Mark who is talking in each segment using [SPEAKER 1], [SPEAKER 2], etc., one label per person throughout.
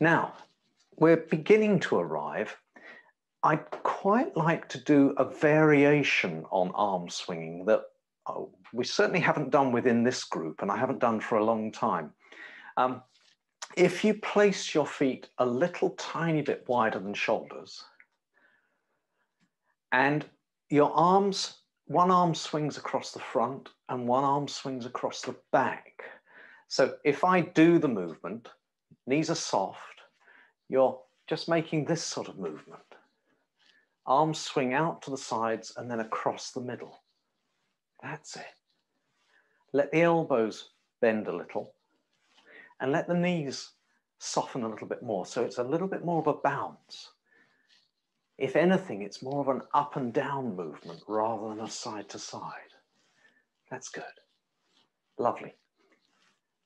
[SPEAKER 1] Now, we're beginning to arrive. I'd quite like to do a variation on arm swinging that oh, we certainly haven't done within this group and I haven't done for a long time. Um, if you place your feet a little tiny bit wider than shoulders and your arms, one arm swings across the front and one arm swings across the back. So if I do the movement, knees are soft, you're just making this sort of movement. Arms swing out to the sides and then across the middle. That's it. Let the elbows bend a little and let the knees soften a little bit more. So it's a little bit more of a bounce. If anything, it's more of an up and down movement rather than a side to side. That's good. Lovely.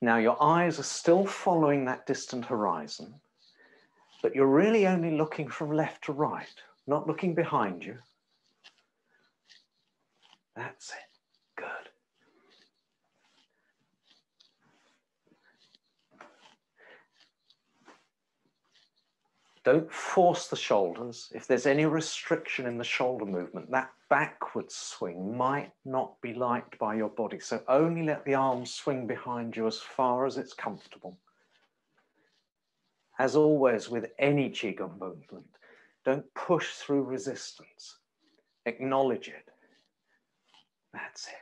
[SPEAKER 1] Now your eyes are still following that distant horizon, but you're really only looking from left to right, not looking behind you. That's it. Good. Don't force the shoulders. If there's any restriction in the shoulder movement, that backward swing might not be liked by your body. So only let the arms swing behind you as far as it's comfortable. As always with any Qigong movement, don't push through resistance. Acknowledge it. That's it.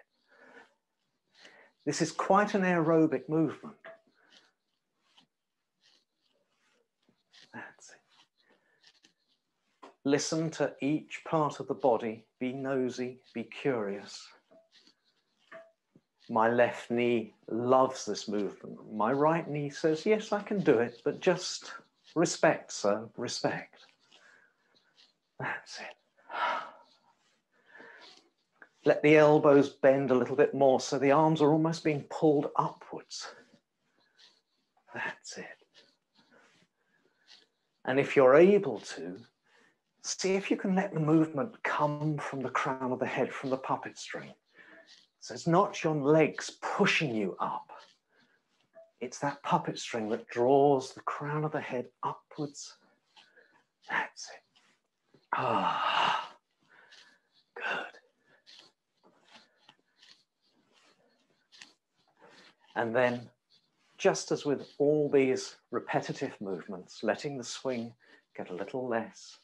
[SPEAKER 1] This is quite an aerobic movement. That's it. Listen to each part of the body. Be nosy, be curious. My left knee loves this movement. My right knee says, yes, I can do it, but just respect, sir, respect. That's it. Let the elbows bend a little bit more so the arms are almost being pulled upwards. That's it. And if you're able to, see if you can let the movement come from the crown of the head, from the puppet string. So it's not your legs pushing you up. It's that puppet string that draws the crown of the head upwards. That's it. Ah, good. And then, just as with all these repetitive movements, letting the swing get a little less,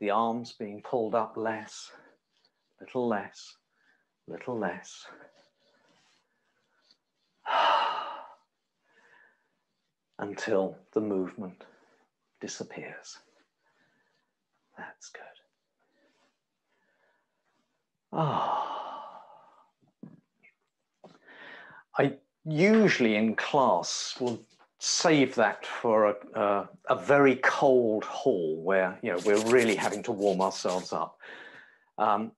[SPEAKER 1] the arms being pulled up less, little less, little less. Until the movement disappears. That's good. Ah. I usually in class will save that for a, uh, a very cold hall where you know we're really having to warm ourselves up. Um,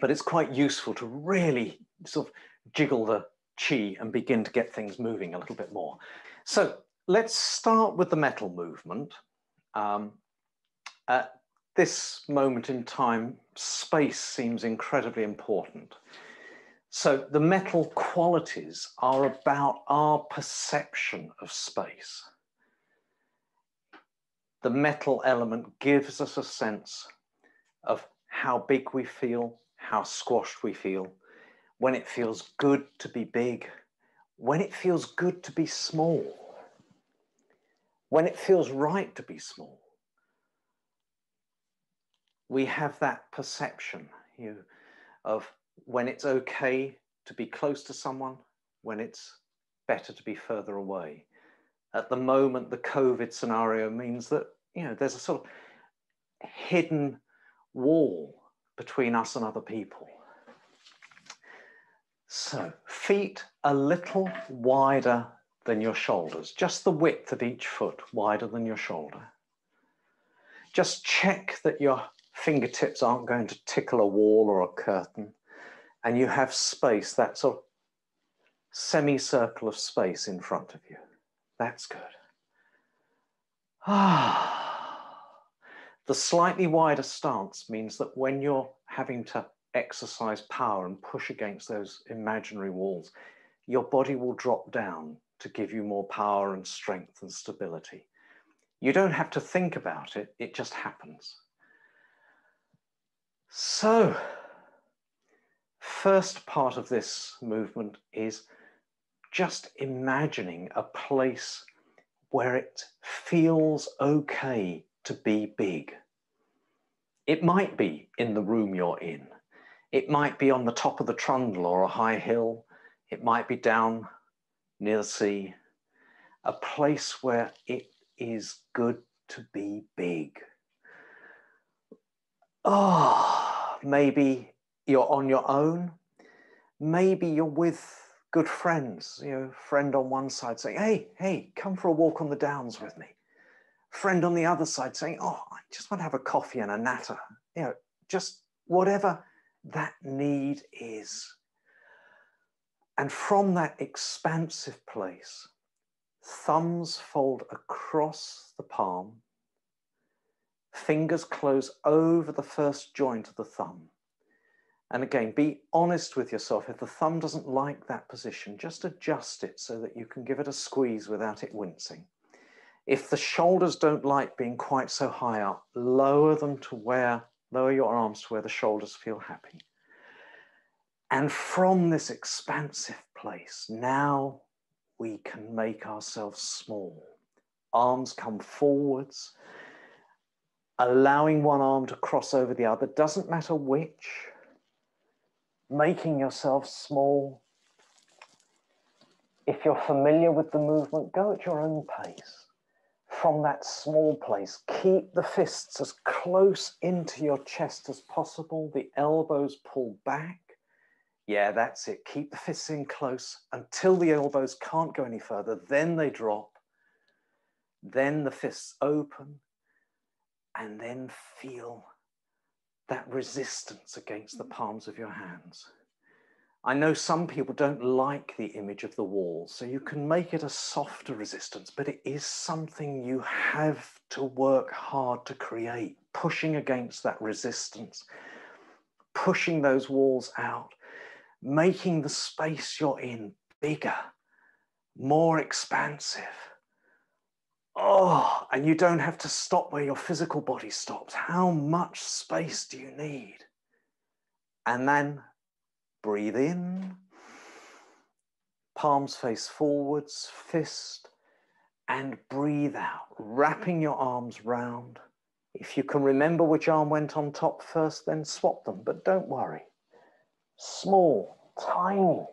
[SPEAKER 1] but it's quite useful to really sort of jiggle the chi and begin to get things moving a little bit more. So let's start with the metal movement. Um, at this moment in time, space seems incredibly important. So the metal qualities are about our perception of space. The metal element gives us a sense of how big we feel, how squashed we feel, when it feels good to be big, when it feels good to be small, when it feels right to be small. We have that perception you of when it's okay to be close to someone, when it's better to be further away. At the moment, the COVID scenario means that, you know, there's a sort of hidden wall between us and other people. So feet a little wider than your shoulders, just the width of each foot wider than your shoulder. Just check that your fingertips aren't going to tickle a wall or a curtain and you have space, that sort of semicircle of space in front of you. That's good. Ah. The slightly wider stance means that when you're having to exercise power and push against those imaginary walls, your body will drop down to give you more power and strength and stability. You don't have to think about it, it just happens. So, first part of this movement is just imagining a place where it feels okay to be big. It might be in the room you're in. It might be on the top of the Trundle or a high hill. It might be down near the sea. A place where it is good to be big. Oh, maybe you're on your own. Maybe you're with good friends, you know, friend on one side saying, hey, hey, come for a walk on the downs with me. Friend on the other side saying, oh, I just want to have a coffee and a natter. You know, just whatever that need is. And from that expansive place, thumbs fold across the palm, fingers close over the first joint of the thumb. And again, be honest with yourself. If the thumb doesn't like that position, just adjust it so that you can give it a squeeze without it wincing. If the shoulders don't like being quite so high up, lower them to where, lower your arms to where the shoulders feel happy. And from this expansive place, now we can make ourselves small. Arms come forwards, allowing one arm to cross over the other, doesn't matter which making yourself small. If you're familiar with the movement, go at your own pace. From that small place, keep the fists as close into your chest as possible, the elbows pull back. Yeah, that's it. Keep the fists in close until the elbows can't go any further. Then they drop. Then the fists open. And then feel that resistance against the mm. palms of your hands. I know some people don't like the image of the wall, so you can make it a softer resistance, but it is something you have to work hard to create, pushing against that resistance, pushing those walls out, making the space you're in bigger, more expansive Oh, and you don't have to stop where your physical body stops. How much space do you need? And then breathe in, palms face forwards, fist, and breathe out, wrapping your arms round. If you can remember which arm went on top first, then swap them, but don't worry. Small, tiny.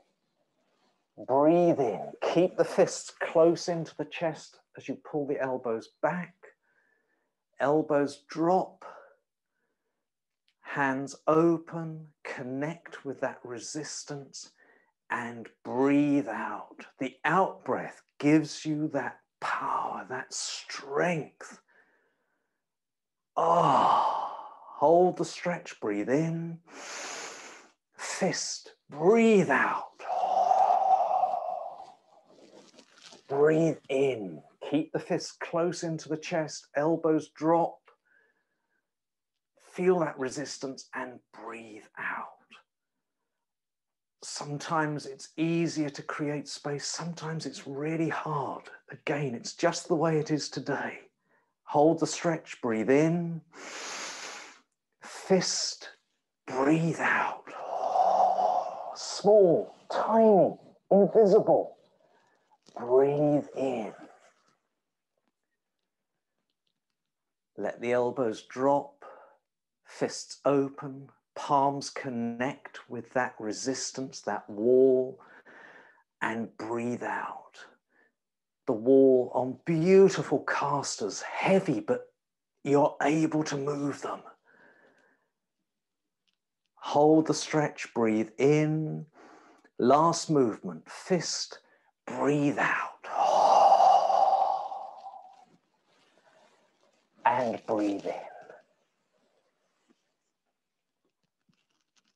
[SPEAKER 1] Breathe in, keep the fists close into the chest as you pull the elbows back, elbows drop, hands open, connect with that resistance and breathe out. The out breath gives you that power, that strength. Ah, oh, hold the stretch, breathe in, fist, breathe out. Breathe in, Keep the fists close into the chest, elbows drop. Feel that resistance and breathe out. Sometimes it's easier to create space, sometimes it's really hard. Again, it's just the way it is today. Hold the stretch, breathe in. Fist, breathe out. Small, tiny, invisible. Breathe in. Let the elbows drop, fists open, palms connect with that resistance, that wall, and breathe out. The wall on beautiful casters, heavy, but you're able to move them. Hold the stretch, breathe in. Last movement, fist, breathe out. And breathe in.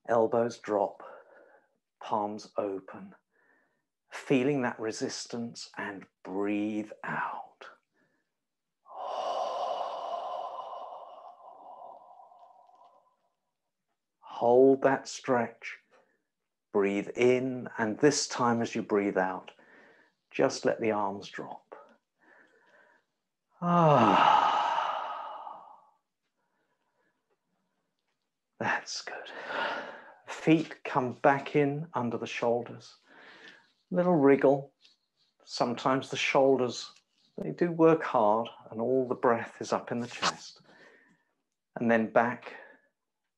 [SPEAKER 1] Elbows drop, palms open, feeling that resistance and breathe out. Hold that stretch, breathe in, and this time as you breathe out, just let the arms drop. Ah. That's good. Feet come back in under the shoulders. Little wriggle. Sometimes the shoulders, they do work hard and all the breath is up in the chest. And then back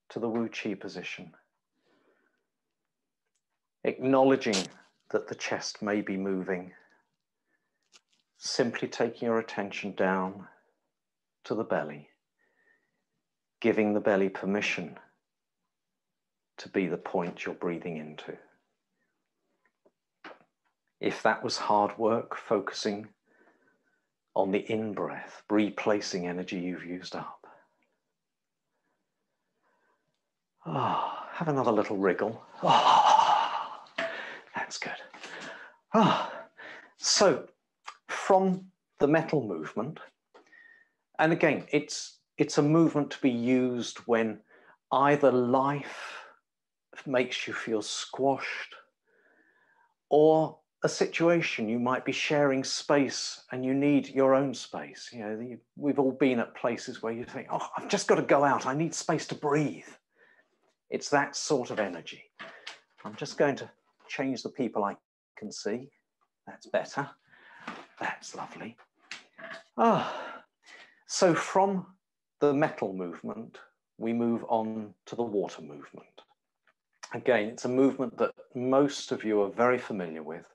[SPEAKER 1] to the Wu Chi position. Acknowledging that the chest may be moving. Simply taking your attention down to the belly, giving the belly permission to be the point you're breathing into. If that was hard work, focusing on the in breath, replacing energy you've used up. Ah, oh, have another little wriggle. Ah, oh, that's good. Ah, oh, so from the metal movement, and again, it's it's a movement to be used when either life makes you feel squashed, or a situation you might be sharing space and you need your own space. You know, we've all been at places where you think, oh, I've just got to go out. I need space to breathe. It's that sort of energy. I'm just going to change the people I can see. That's better. That's lovely. Ah, so from the metal movement, we move on to the water movement. Again, it's a movement that most of you are very familiar with.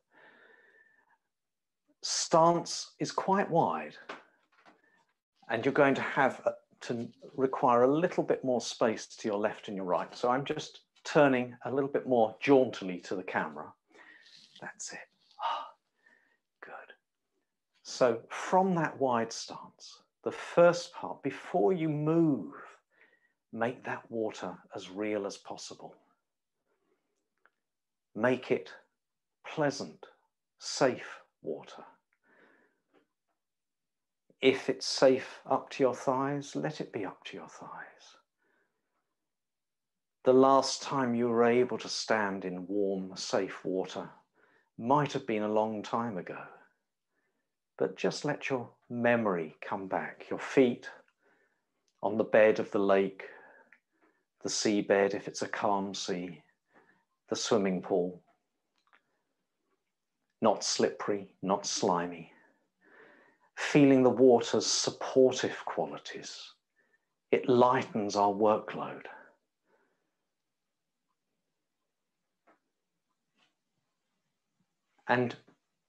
[SPEAKER 1] Stance is quite wide, and you're going to have to require a little bit more space to your left and your right. So I'm just turning a little bit more jauntily to the camera. That's it. Good. So from that wide stance, the first part, before you move, make that water as real as possible make it pleasant, safe water. If it's safe up to your thighs, let it be up to your thighs. The last time you were able to stand in warm, safe water might have been a long time ago. But just let your memory come back, your feet on the bed of the lake, the seabed if it's a calm sea, the swimming pool. Not slippery, not slimy. Feeling the water's supportive qualities. It lightens our workload. And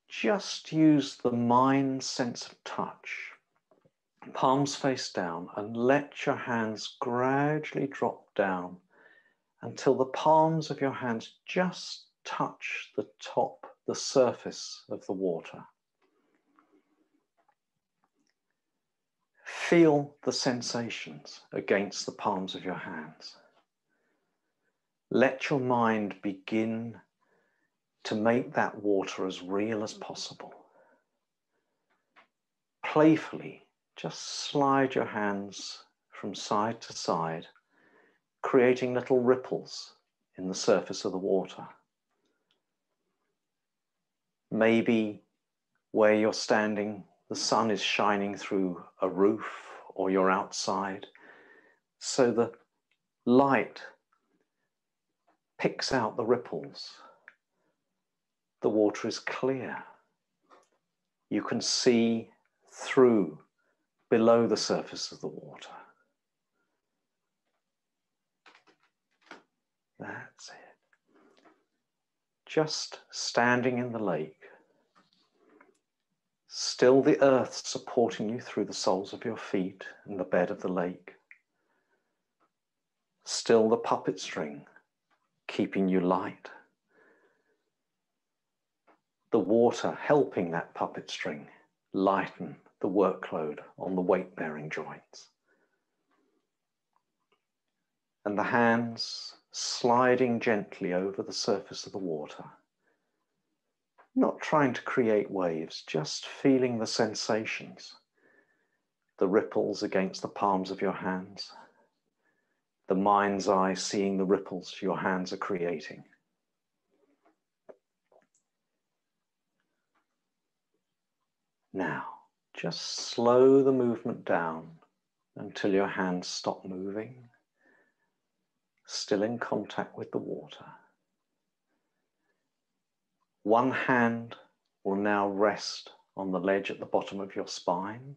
[SPEAKER 1] just use the mind sense of touch, palms face down, and let your hands gradually drop down until the palms of your hands just touch the top, the surface of the water. Feel the sensations against the palms of your hands. Let your mind begin to make that water as real as possible. Playfully, just slide your hands from side to side creating little ripples in the surface of the water. Maybe where you're standing, the sun is shining through a roof or you're outside. So the light picks out the ripples. The water is clear. You can see through below the surface of the water. That's it. Just standing in the lake. Still the earth supporting you through the soles of your feet in the bed of the lake. Still the puppet string keeping you light. The water helping that puppet string lighten the workload on the weight bearing joints. And the hands sliding gently over the surface of the water. Not trying to create waves, just feeling the sensations, the ripples against the palms of your hands, the mind's eye seeing the ripples your hands are creating. Now, just slow the movement down until your hands stop moving, still in contact with the water. One hand will now rest on the ledge at the bottom of your spine.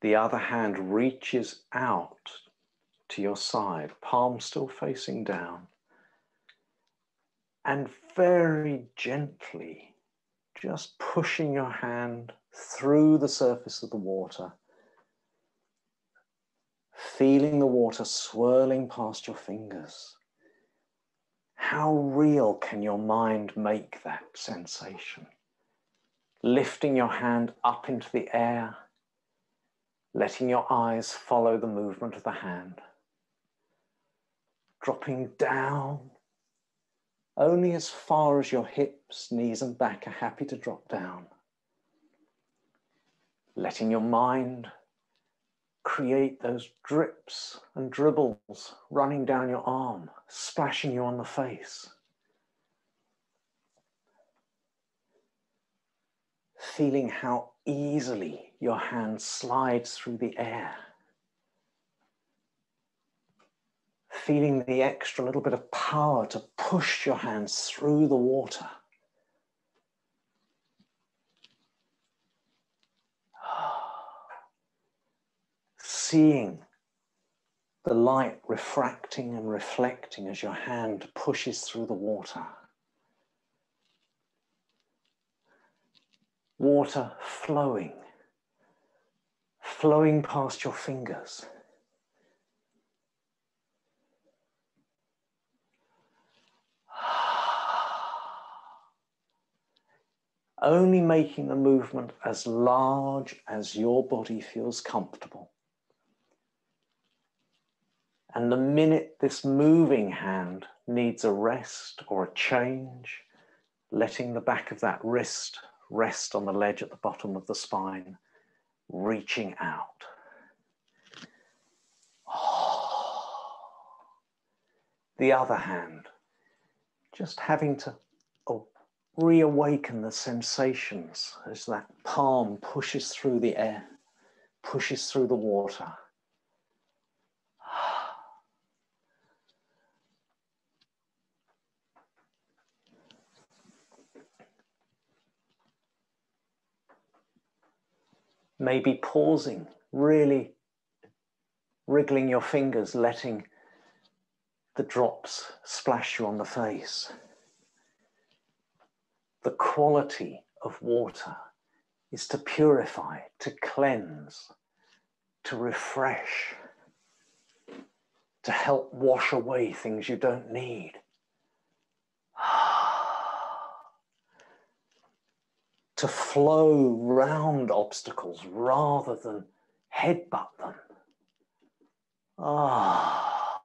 [SPEAKER 1] The other hand reaches out to your side, palm still facing down. And very gently, just pushing your hand through the surface of the water, feeling the water swirling past your fingers. How real can your mind make that sensation? Lifting your hand up into the air, letting your eyes follow the movement of the hand. Dropping down, only as far as your hips, knees, and back are happy to drop down. Letting your mind create those drips and dribbles running down your arm, splashing you on the face. Feeling how easily your hand slides through the air. Feeling the extra little bit of power to push your hands through the water. Seeing the light refracting and reflecting as your hand pushes through the water. Water flowing, flowing past your fingers. Only making the movement as large as your body feels comfortable. And the minute this moving hand needs a rest or a change, letting the back of that wrist rest on the ledge at the bottom of the spine, reaching out. The other hand, just having to oh, reawaken the sensations as that palm pushes through the air, pushes through the water. Maybe pausing, really wriggling your fingers, letting the drops splash you on the face. The quality of water is to purify, to cleanse, to refresh, to help wash away things you don't need. To flow round obstacles rather than headbutt them. Ah.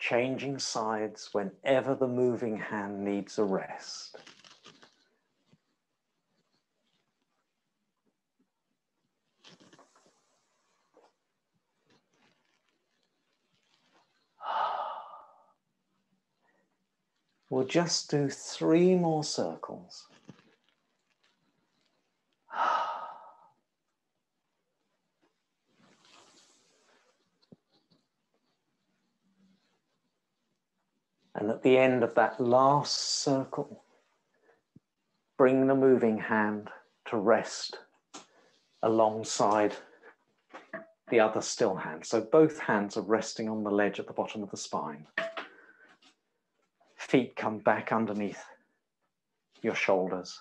[SPEAKER 1] Changing sides whenever the moving hand needs a rest. We'll just do three more circles. And at the end of that last circle, bring the moving hand to rest alongside the other still hand. So both hands are resting on the ledge at the bottom of the spine feet come back underneath your shoulders.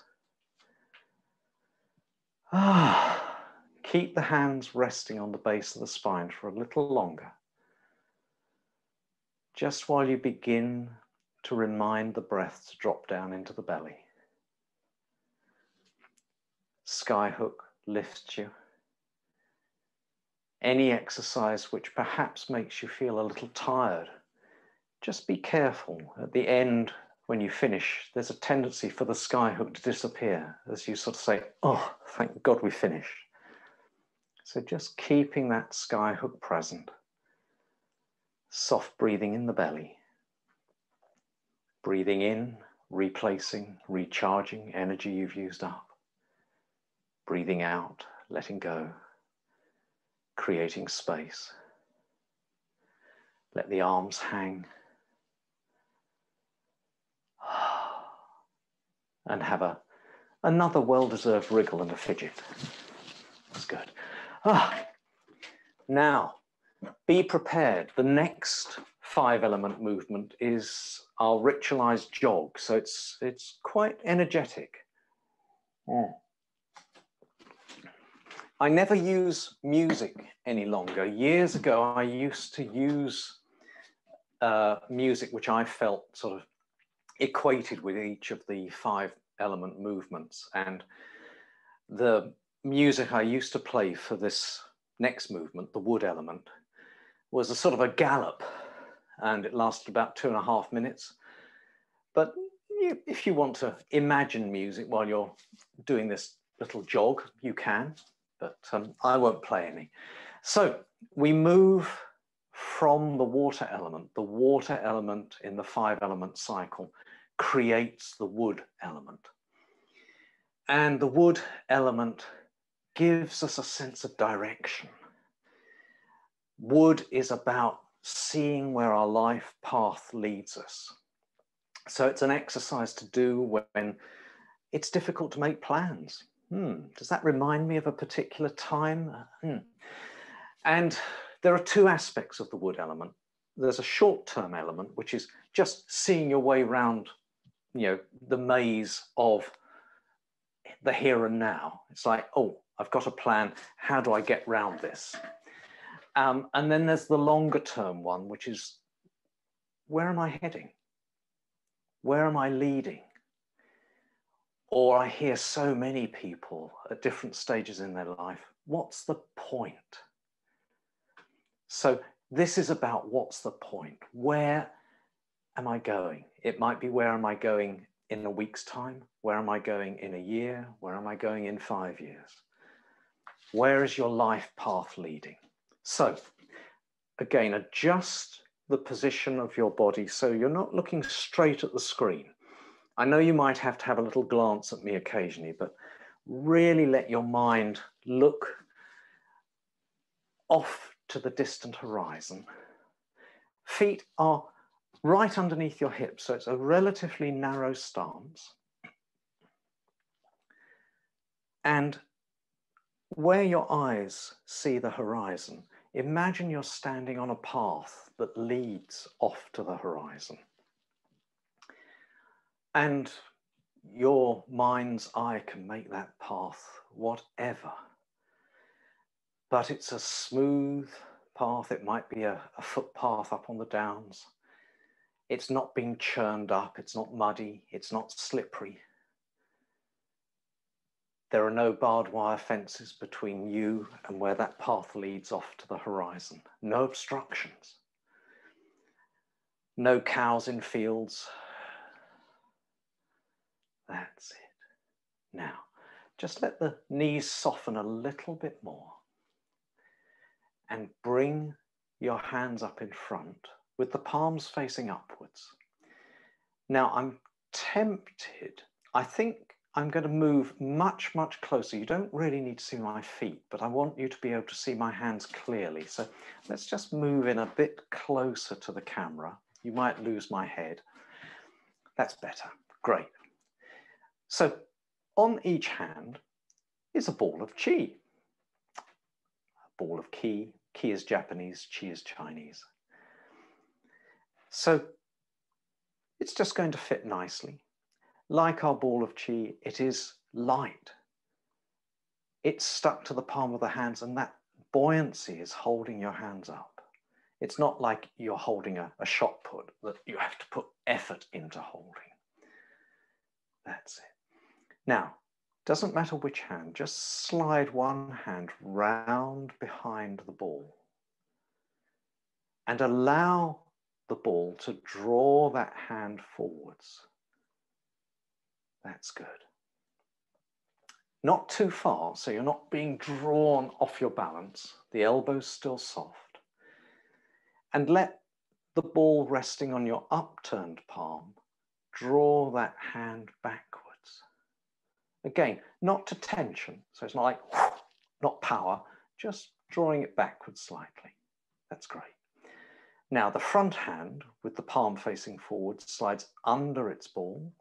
[SPEAKER 1] Ah, keep the hands resting on the base of the spine for a little longer. Just while you begin to remind the breath to drop down into the belly. Skyhook lifts you. Any exercise which perhaps makes you feel a little tired just be careful at the end when you finish, there's a tendency for the skyhook to disappear as you sort of say, oh, thank God we finished. So just keeping that skyhook present. Soft breathing in the belly. Breathing in replacing, recharging energy you've used up. Breathing out, letting go, creating space. Let the arms hang. And have a, another well-deserved wriggle and a fidget. That's good. Ah. Now, be prepared. The next five element movement is our ritualized jog. So it's, it's quite energetic. Mm. I never use music any longer. Years ago, I used to use uh, music which I felt sort of equated with each of the five element movements. And the music I used to play for this next movement, the wood element, was a sort of a gallop and it lasted about two and a half minutes. But you, if you want to imagine music while you're doing this little jog, you can, but um, I won't play any. So we move from the water element. The water element in the five element cycle creates the wood element. And the wood element gives us a sense of direction. Wood is about seeing where our life path leads us. So it's an exercise to do when it's difficult to make plans. Hmm, does that remind me of a particular time? Hmm. And there are two aspects of the wood element. There's a short-term element, which is just seeing your way around, you know, the maze of the here and now. It's like, oh, I've got a plan. How do I get round this? Um, and then there's the longer term one, which is where am I heading? Where am I leading? Or I hear so many people at different stages in their life, what's the point? So this is about what's the point? Where am I going? It might be where am I going in a week's time? Where am I going in a year? Where am I going in five years? Where is your life path leading? So again, adjust the position of your body so you're not looking straight at the screen. I know you might have to have a little glance at me occasionally, but really let your mind look off to the distant horizon. Feet are right underneath your hips, so it's a relatively narrow stance. And where your eyes see the horizon, Imagine you're standing on a path that leads off to the horizon. And your mind's eye can make that path whatever. But it's a smooth path. It might be a, a footpath up on the downs. It's not being churned up. It's not muddy. It's not slippery. There are no barbed wire fences between you and where that path leads off to the horizon. No obstructions. No cows in fields. That's it. Now, just let the knees soften a little bit more and bring your hands up in front with the palms facing upwards. Now, I'm tempted, I think I'm going to move much, much closer. You don't really need to see my feet, but I want you to be able to see my hands clearly. So let's just move in a bit closer to the camera. You might lose my head. That's better. Great. So on each hand is a ball of chi. A ball of ki. Ki is Japanese, chi is Chinese. So it's just going to fit nicely like our ball of chi, it is light. It's stuck to the palm of the hands and that buoyancy is holding your hands up. It's not like you're holding a, a shot put that you have to put effort into holding. That's it. Now, doesn't matter which hand, just slide one hand round behind the ball and allow the ball to draw that hand forwards. That's good. Not too far, so you're not being drawn off your balance. The elbow's still soft. And let the ball resting on your upturned palm draw that hand backwards. Again, not to tension. So it's not like, not power, just drawing it backwards slightly. That's great. Now the front hand with the palm facing forward slides under its ball.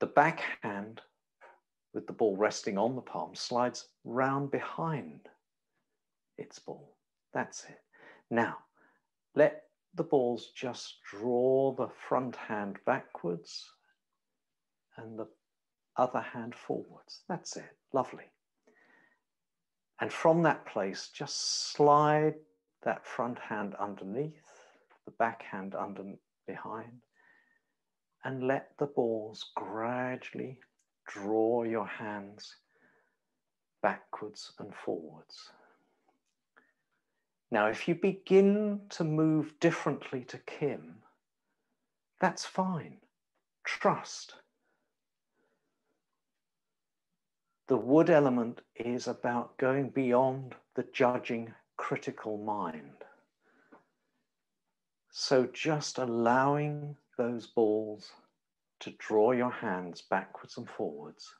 [SPEAKER 1] The back hand with the ball resting on the palm slides round behind its ball. That's it. Now, let the balls just draw the front hand backwards and the other hand forwards. That's it. Lovely. And from that place, just slide that front hand underneath, the back hand under behind, and let the balls gradually draw your hands backwards and forwards. Now, if you begin to move differently to Kim, that's fine. Trust. The wood element is about going beyond the judging critical mind. So just allowing those balls to draw your hands backwards and forwards.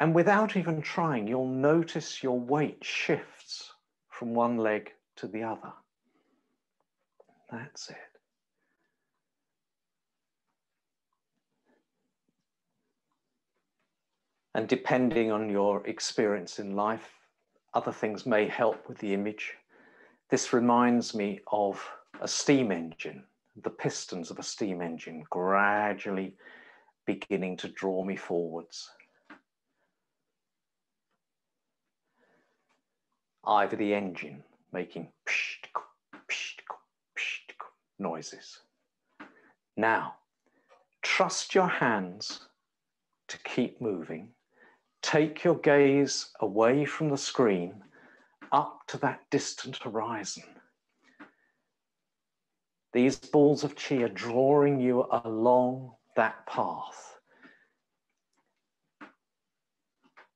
[SPEAKER 1] And without even trying, you'll notice your weight shifts from one leg to the other. That's it. And depending on your experience in life, other things may help with the image. This reminds me of a steam engine, the pistons of a steam engine gradually beginning to draw me forwards. Either the engine making noises. Now, trust your hands to keep moving Take your gaze away from the screen up to that distant horizon. These balls of chi are drawing you along that path,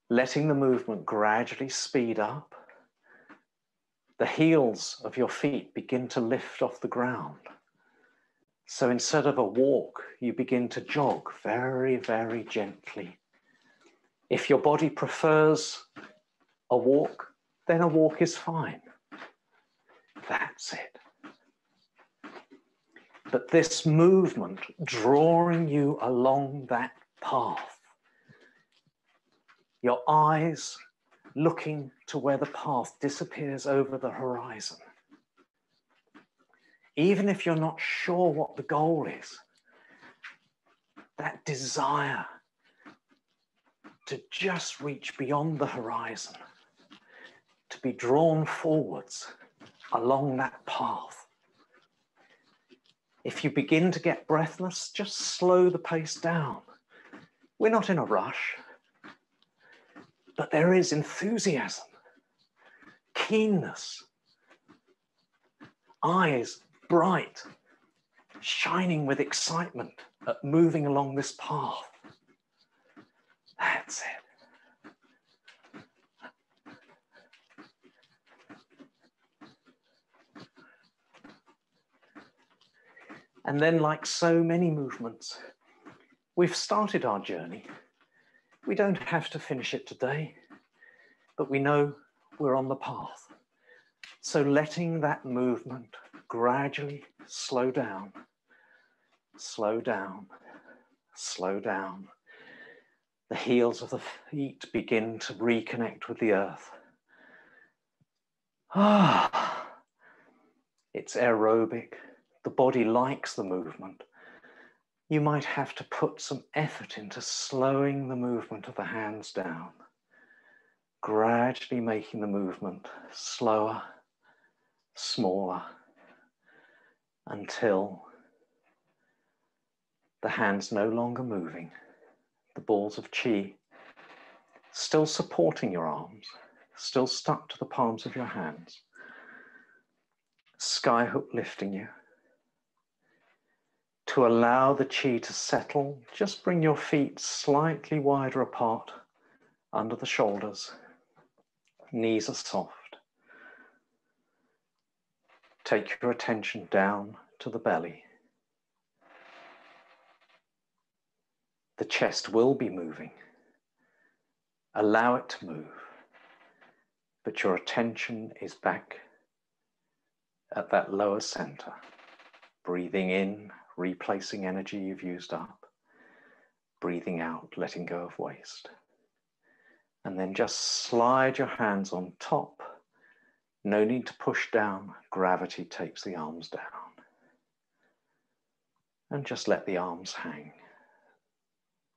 [SPEAKER 1] letting the movement gradually speed up. The heels of your feet begin to lift off the ground. So instead of a walk, you begin to jog very, very gently if your body prefers a walk, then a walk is fine. That's it. But this movement drawing you along that path, your eyes looking to where the path disappears over the horizon. Even if you're not sure what the goal is, that desire to just reach beyond the horizon, to be drawn forwards along that path. If you begin to get breathless, just slow the pace down. We're not in a rush, but there is enthusiasm, keenness, eyes bright, shining with excitement at moving along this path. That's it. And then, like so many movements, we've started our journey. We don't have to finish it today, but we know we're on the path. So, letting that movement gradually slow down, slow down, slow down the heels of the feet begin to reconnect with the earth. Ah, it's aerobic. The body likes the movement. You might have to put some effort into slowing the movement of the hands down, gradually making the movement slower, smaller, until the hands no longer moving the balls of chi, still supporting your arms, still stuck to the palms of your hands. Skyhook lifting you. To allow the chi to settle, just bring your feet slightly wider apart under the shoulders. Knees are soft. Take your attention down to the belly. The chest will be moving. Allow it to move. But your attention is back at that lower center. Breathing in, replacing energy you've used up. Breathing out, letting go of waste. And then just slide your hands on top. No need to push down. Gravity takes the arms down. And just let the arms hang.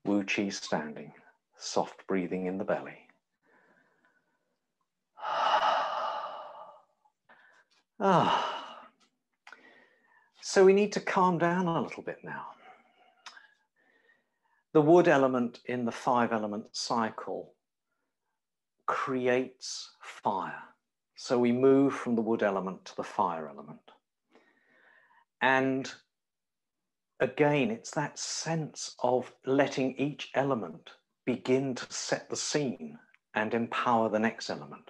[SPEAKER 1] Wu Chi standing, soft breathing in the belly. Ah. So we need to calm down a little bit now. The wood element in the five element cycle creates fire. So we move from the wood element to the fire element. And again, it's that sense of letting each element begin to set the scene and empower the next element.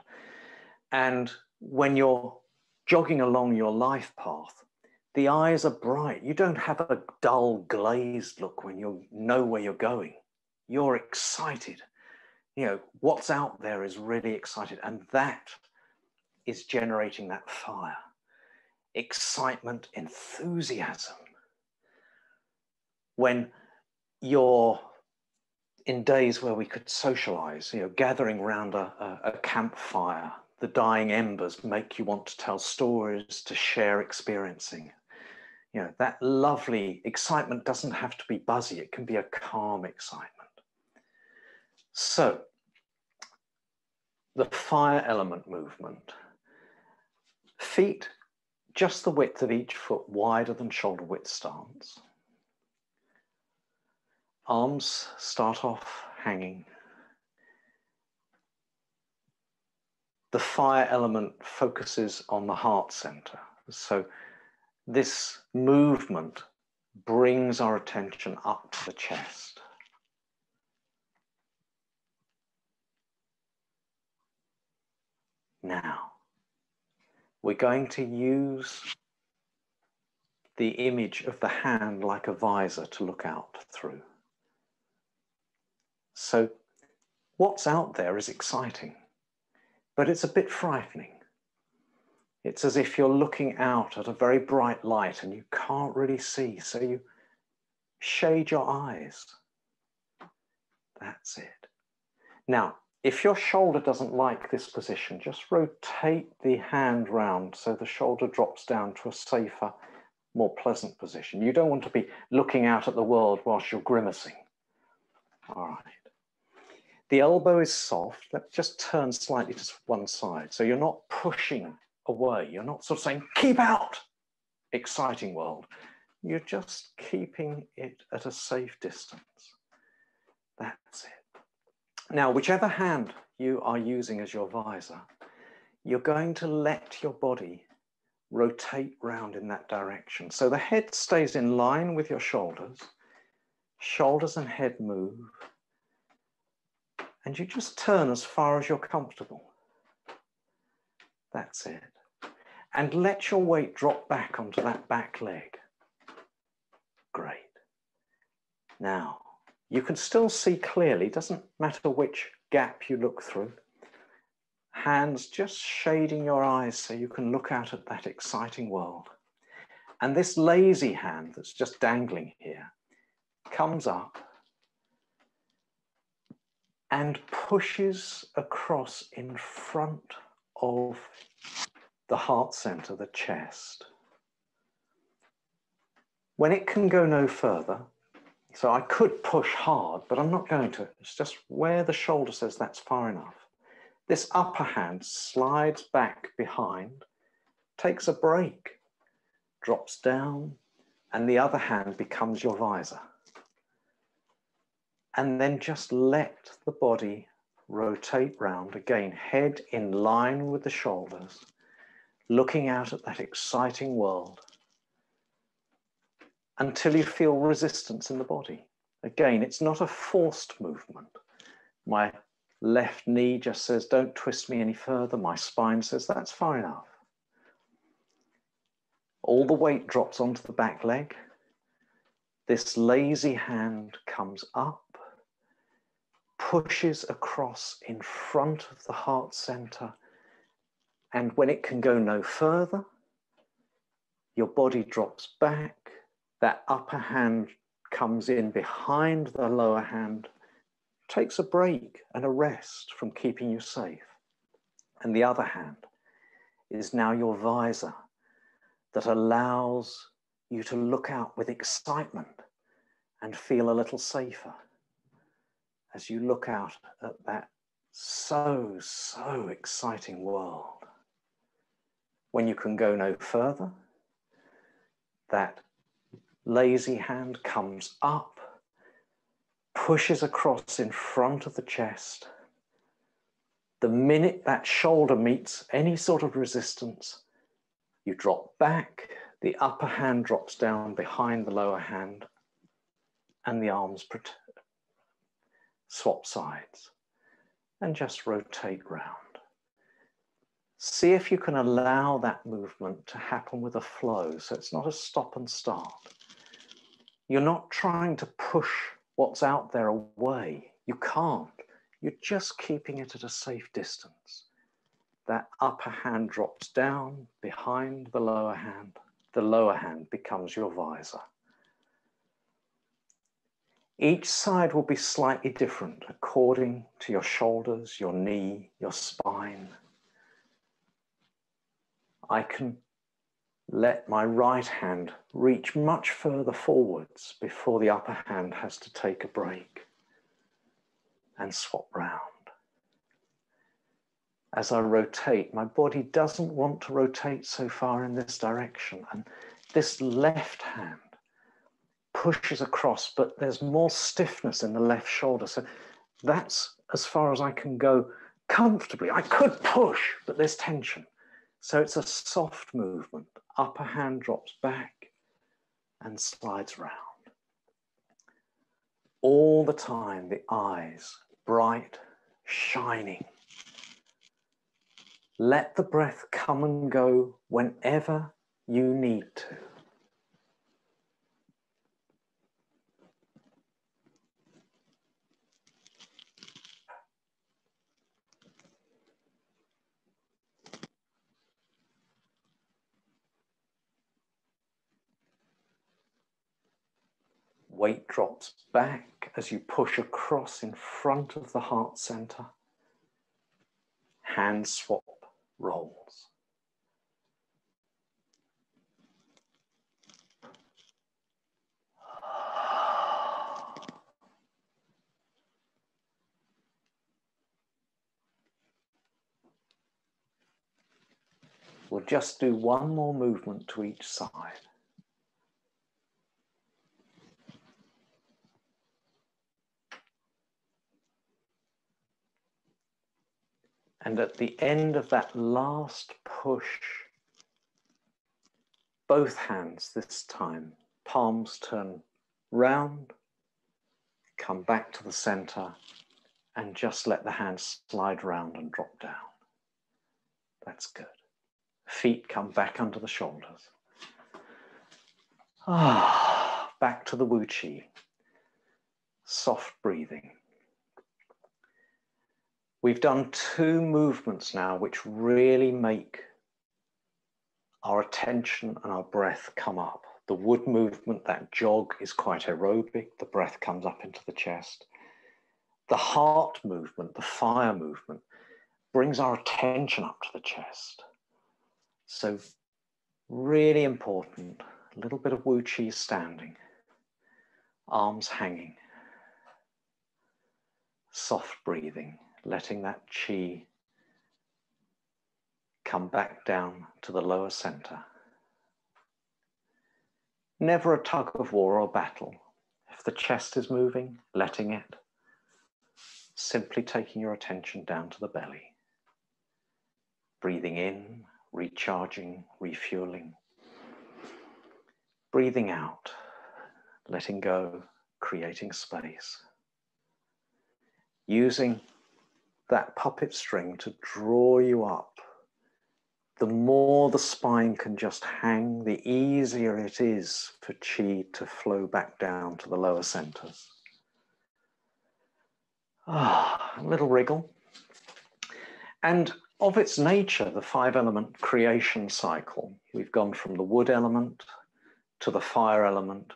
[SPEAKER 1] And when you're jogging along your life path, the eyes are bright. You don't have a dull, glazed look when you know where you're going. You're excited. You know, what's out there is really excited. And that is generating that fire excitement, enthusiasm. When you're in days where we could socialize, you know, gathering around a, a, campfire, the dying embers make you want to tell stories, to share experiencing. You know, that lovely excitement doesn't have to be buzzy, it can be a calm excitement. So, the fire element movement Feet just the width of each foot wider than shoulder width stance. Arms start off hanging. The fire element focuses on the heart center. So this movement brings our attention up to the chest. Now, we're going to use the image of the hand like a visor to look out through. So what's out there is exciting, but it's a bit frightening. It's as if you're looking out at a very bright light and you can't really see, so you shade your eyes. That's it. Now, if your shoulder doesn't like this position, just rotate the hand round so the shoulder drops down to a safer, more pleasant position. You don't want to be looking out at the world whilst you're grimacing. All right. The elbow is soft. Let's just turn slightly to one side. So you're not pushing away. You're not sort of saying, keep out, exciting world. You're just keeping it at a safe distance. That's it. Now, whichever hand you are using as your visor, you're going to let your body rotate round in that direction. So the head stays in line with your shoulders, shoulders and head move, and you just turn as far as you're comfortable. That's it. And let your weight drop back onto that back leg. Great. Now, you can still see clearly, doesn't matter which gap you look through. Hands just shading your eyes so you can look out at that exciting world. And this lazy hand that's just dangling here comes up and pushes across in front of the heart center, the chest. When it can go no further, so I could push hard, but I'm not going to. It's just where the shoulder says that's far enough. This upper hand slides back behind, takes a break, drops down, and the other hand becomes your visor. And then just let the body rotate round again, head in line with the shoulders, looking out at that exciting world until you feel resistance in the body. Again, it's not a forced movement. My left knee just says, don't twist me any further. My spine says, that's far enough. All the weight drops onto the back leg. this lazy hand comes up, pushes across in front of the heart center, and when it can go no further, your body drops back, that upper hand comes in behind the lower hand, takes a break and a rest from keeping you safe. And the other hand is now your visor that allows you to look out with excitement and feel a little safer as you look out at that so, so exciting world. When you can go no further, that lazy hand comes up, pushes across in front of the chest. The minute that shoulder meets any sort of resistance, you drop back, the upper hand drops down behind the lower hand, and the arms swap sides and just rotate round. See if you can allow that movement to happen with a flow. So it's not a stop and start. You're not trying to push what's out there away. You can't. You're just keeping it at a safe distance. That upper hand drops down behind the lower hand. The lower hand becomes your visor. Each side will be slightly different according to your shoulders, your knee, your spine. I can let my right hand reach much further forwards before the upper hand has to take a break and swap round. As I rotate, my body doesn't want to rotate so far in this direction. And this left hand pushes across, but there's more stiffness in the left shoulder. So that's as far as I can go comfortably. I could push, but there's tension. So it's a soft movement. Upper hand drops back and slides round. All the time, the eyes bright, shining. Let the breath come and go whenever you need to. Weight drops back as you push across in front of the heart center. Hand swap rolls. We'll just do one more movement to each side. And at the end of that last push, both hands this time, palms turn round, come back to the center, and just let the hands slide round and drop down. That's good. Feet come back under the shoulders. Ah, back to the Wu Chi. Soft breathing. We've done two movements now which really make our attention and our breath come up. The wood movement, that jog is quite aerobic. The breath comes up into the chest. The heart movement, the fire movement, brings our attention up to the chest. So really important, a little bit of Wu Chi standing, arms hanging, soft breathing letting that chi come back down to the lower center. Never a tug of war or battle. If the chest is moving, letting it, simply taking your attention down to the belly. Breathing in, recharging, refueling. Breathing out, letting go, creating space. Using that puppet string to draw you up the more the spine can just hang, the easier it is for chi to flow back down to the lower centers. Ah, a little wriggle. And of its nature, the five element creation cycle, we've gone from the wood element to the fire element,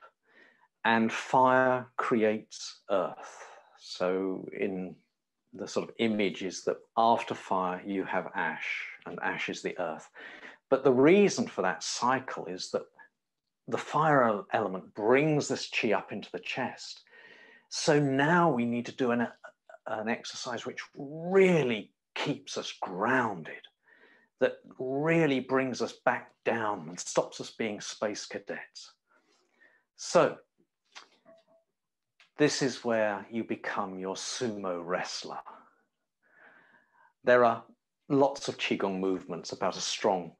[SPEAKER 1] and fire creates earth. So, in the sort of image is that after fire, you have ash, and ash is the earth. But the reason for that cycle is that the fire element brings this chi up into the chest. So now we need to do an, an exercise which really keeps us grounded, that really brings us back down and stops us being space cadets. So, this is where you become your sumo wrestler. There are lots of Qigong movements about a strong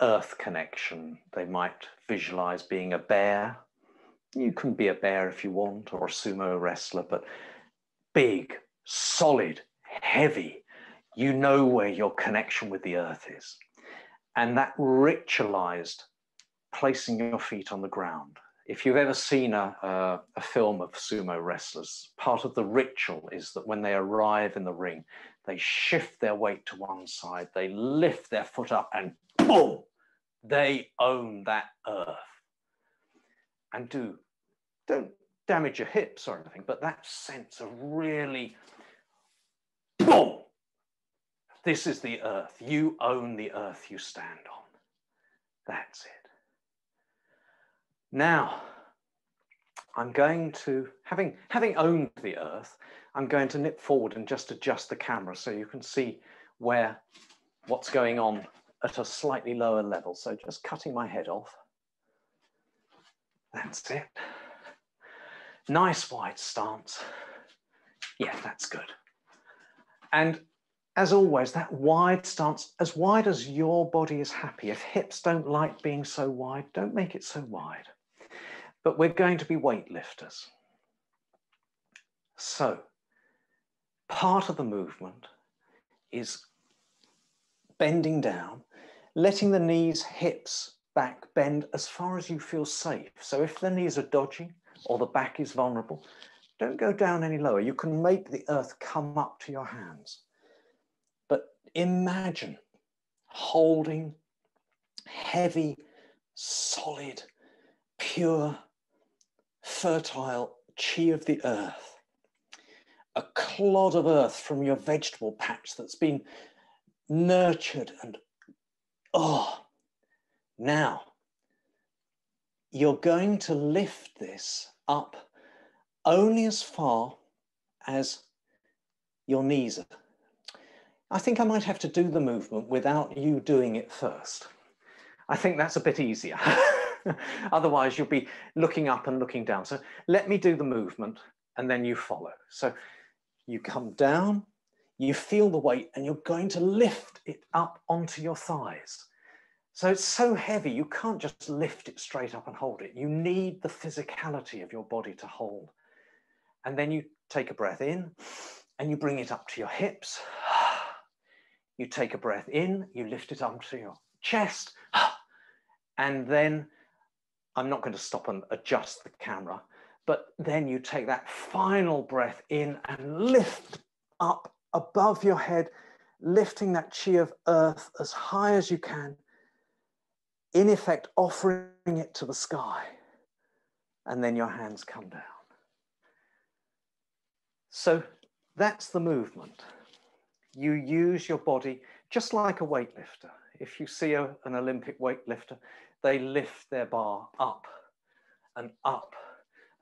[SPEAKER 1] earth connection. They might visualize being a bear. You can be a bear if you want, or a sumo wrestler, but big, solid, heavy, you know where your connection with the earth is. And that ritualized placing your feet on the ground. If you've ever seen a, a, a, film of sumo wrestlers, part of the ritual is that when they arrive in the ring, they shift their weight to one side, they lift their foot up, and boom, they own that earth. And do, don't damage your hips or anything, but that sense of really boom, this is the earth. You own the earth you stand on. That's it. Now, I'm going to, having, having owned the earth, I'm going to nip forward and just adjust the camera so you can see where, what's going on at a slightly lower level. So just cutting my head off. That's it. Nice wide stance. Yeah, that's good. And as always, that wide stance, as wide as your body is happy. If hips don't like being so wide, don't make it so wide. But we're going to be weightlifters. So, part of the movement is bending down, letting the knees, hips back bend as far as you feel safe. So, if the knees are dodgy or the back is vulnerable, don't go down any lower. You can make the earth come up to your hands. But imagine holding heavy, solid, pure, fertile chi of the earth, a clod of earth from your vegetable patch that's been nurtured and oh, now you're going to lift this up only as far as your knees are I think I might have to do the movement without you doing it first. I think that's a bit easier. Otherwise, you'll be looking up and looking down. So let me do the movement and then you follow. So you come down, you feel the weight, and you're going to lift it up onto your thighs. So it's so heavy, you can't just lift it straight up and hold it. You need the physicality of your body to hold. And then you take a breath in and you bring it up to your hips. You take a breath in, you lift it up to your chest, and then I'm not going to stop and adjust the camera, but then you take that final breath in and lift up above your head, lifting that chi of earth as high as you can, in effect, offering it to the sky. And then your hands come down. So that's the movement you use your body just like a weightlifter. If you see a, an Olympic weightlifter, they lift their bar up and up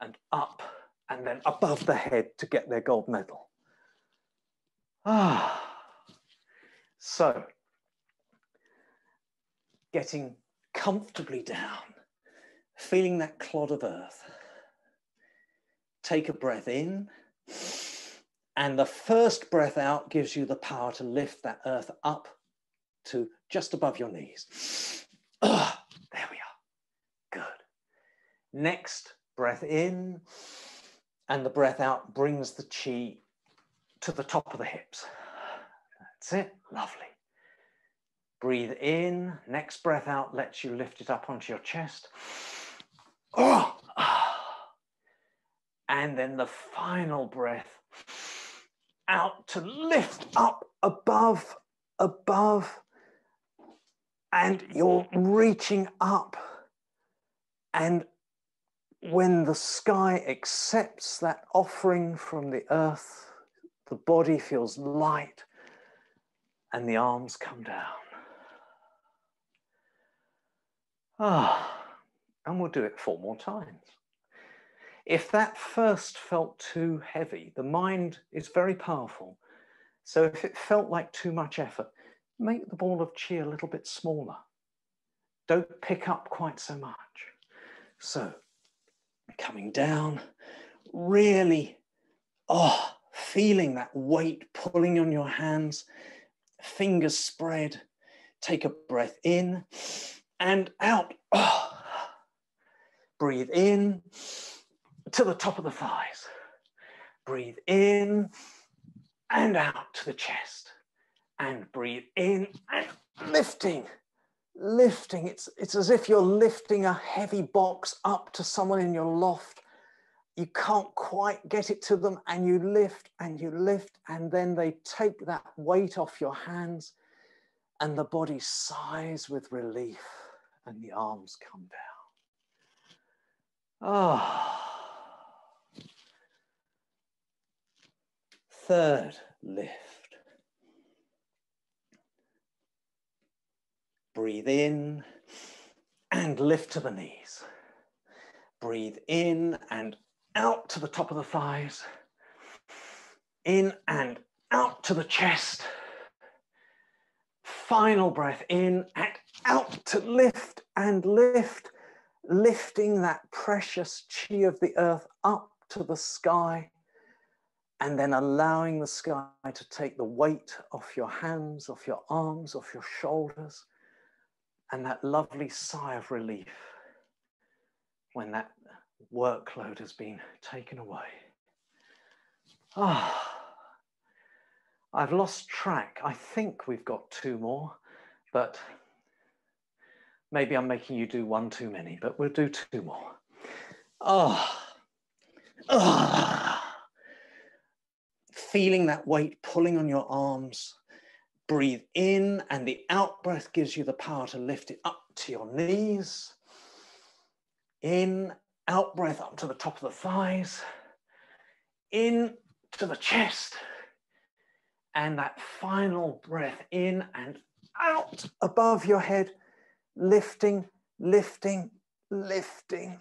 [SPEAKER 1] and up and then above the head to get their gold medal. Ah, so getting comfortably down, feeling that clod of earth. Take a breath in. And the first breath out gives you the power to lift that earth up to just above your knees. Oh, there we are. Good. Next breath in, and the breath out brings the chi to the top of the hips. That's it. Lovely. Breathe in, next breath out lets you lift it up onto your chest. Oh. And then the final breath out to lift up above, above, and you're reaching up. And when the sky accepts that offering from the earth, the body feels light and the arms come down. Ah, and we'll do it four more times. If that first felt too heavy, the mind is very powerful. So if it felt like too much effort, make the ball of chi a little bit smaller. Don't pick up quite so much. So coming down, really, oh, feeling that weight pulling on your hands, fingers spread. Take a breath in and out. Oh. Breathe in to the top of the thighs. Breathe in and out to the chest. And breathe in and lifting, lifting. It's, it's as if you're lifting a heavy box up to someone in your loft. You can't quite get it to them, and you lift and you lift, and then they take that weight off your hands, and the body sighs with relief, and the arms come down. Ah. Oh. third lift. Breathe in and lift to the knees. Breathe in and out to the top of the thighs. In and out to the chest. Final breath in and out to lift and lift, lifting that precious chi of the earth up to the sky and then allowing the sky to take the weight off your hands, off your arms, off your shoulders, and that lovely sigh of relief when that workload has been taken away. Ah, I've lost track. I think we've got two more, but maybe I'm making you do one too many, but we'll do two more. Ah, ah feeling that weight pulling on your arms. Breathe in, and the out breath gives you the power to lift it up to your knees. In, out breath up to the top of the thighs. In to the chest. And that final breath in and out above your head, lifting, lifting, lifting.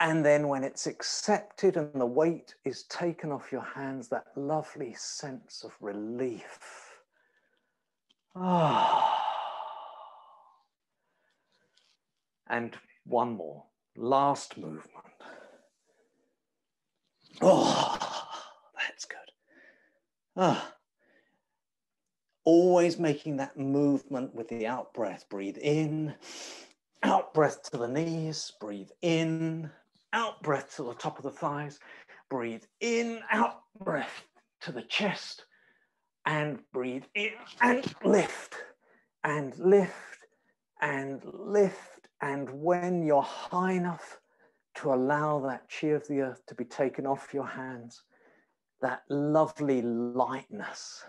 [SPEAKER 1] And then when it's accepted and the weight is taken off your hands, that lovely sense of relief. And one more, last movement. Oh, that's good. Ah. Always making that movement with the out breath. Breathe in, out breath to the knees, breathe in, out breath to the top of the thighs. Breathe in, out breath to the chest. And breathe in and lift and lift and lift. And when you're high enough to allow that chi of the earth to be taken off your hands, that lovely lightness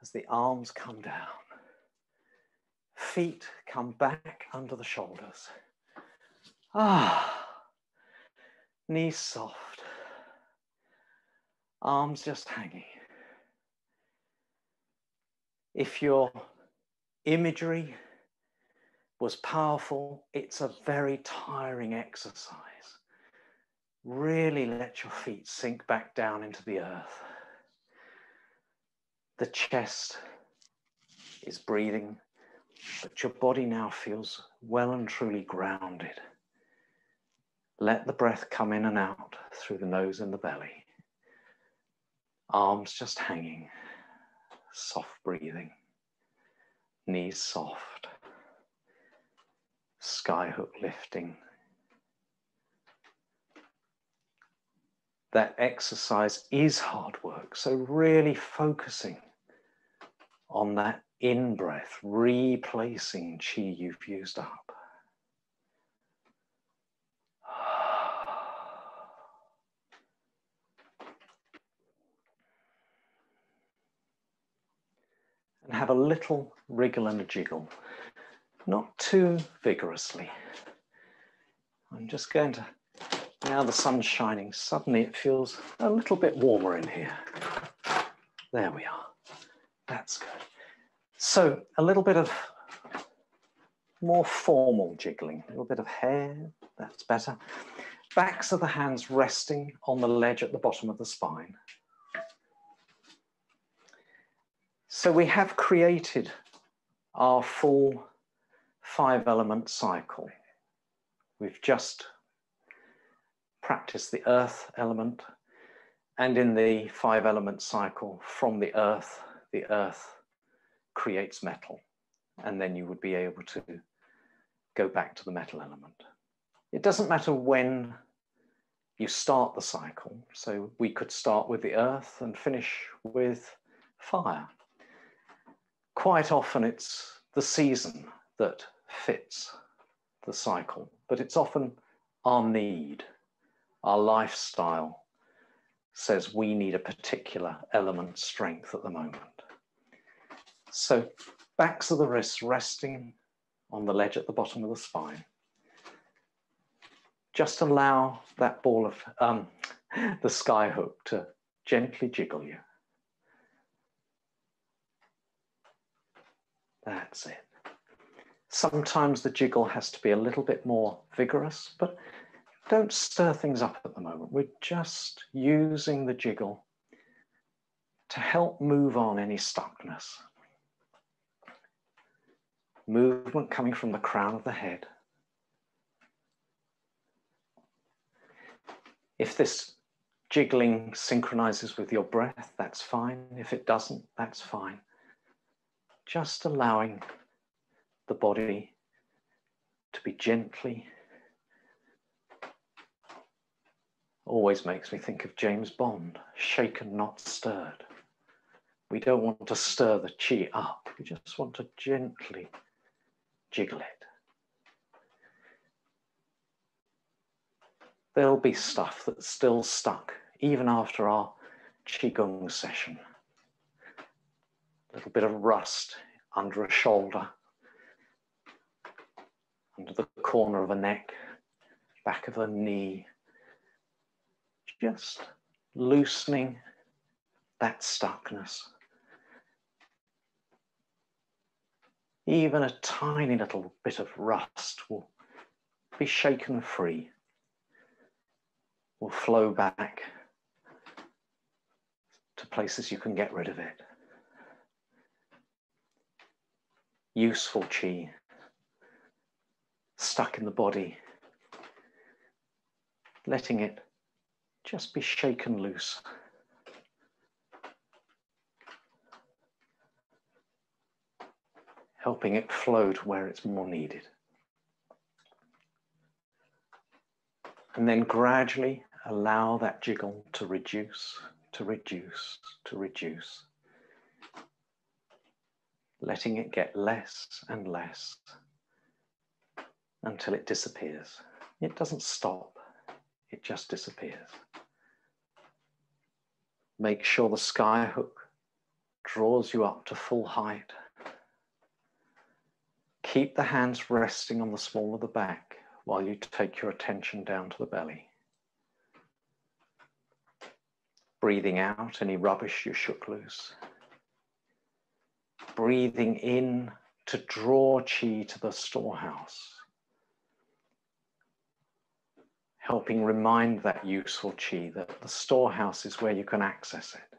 [SPEAKER 1] as the arms come down, feet come back under the shoulders. Ah knees soft, arms just hanging. If your imagery was powerful, it's a very tiring exercise. Really let your feet sink back down into the earth. The chest is breathing, but your body now feels well and truly grounded. Let the breath come in and out through the nose and the belly. Arms just hanging, soft breathing, knees soft, skyhook lifting. That exercise is hard work, so really focusing on that in breath, replacing chi you've used up. And have a little wriggle and a jiggle, not too vigorously. I'm just going to, now the sun's shining, suddenly it feels a little bit warmer in here. There we are. That's good. So a little bit of more formal jiggling, a little bit of hair, that's better. Backs of the hands resting on the ledge at the bottom of the spine. So we have created our full five element cycle. We've just practiced the earth element and in the five element cycle from the earth, the earth creates metal. And then you would be able to go back to the metal element. It doesn't matter when you start the cycle. So we could start with the earth and finish with fire. Quite often it's the season that fits the cycle, but it's often our need, our lifestyle says we need a particular element strength at the moment. So backs of the wrists resting on the ledge at the bottom of the spine. Just allow that ball of um, the sky hook to gently jiggle you. That's it. Sometimes the jiggle has to be a little bit more vigorous, but don't stir things up at the moment. We're just using the jiggle to help move on any stuckness movement coming from the crown of the head. If this jiggling synchronizes with your breath, that's fine. If it doesn't, that's fine. Just allowing the body to be gently. Always makes me think of James Bond, shaken, not stirred. We don't want to stir the chi up. We just want to gently jiggle it. There'll be stuff that's still stuck even after our Qigong session. Little bit of rust under a shoulder, under the corner of a neck, back of a knee. Just loosening that stuckness. even a tiny little bit of rust will be shaken free, will flow back to places you can get rid of it. Useful chi stuck in the body, letting it just be shaken loose. helping it flow to where it's more needed. And then gradually allow that jiggle to reduce, to reduce, to reduce. Letting it get less and less until it disappears. It doesn't stop, it just disappears. Make sure the sky hook draws you up to full height Keep the hands resting on the small of the back while you take your attention down to the belly. Breathing out any rubbish you shook loose. Breathing in to draw chi to the storehouse. Helping remind that useful chi that the storehouse is where you can access it.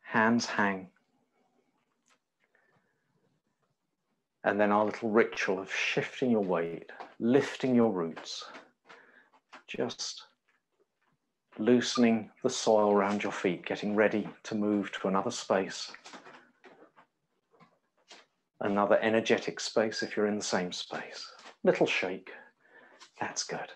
[SPEAKER 1] Hands hang And then our little ritual of shifting your weight, lifting your roots, just loosening the soil around your feet, getting ready to move to another space, another energetic space if you're in the same space. Little shake, that's good.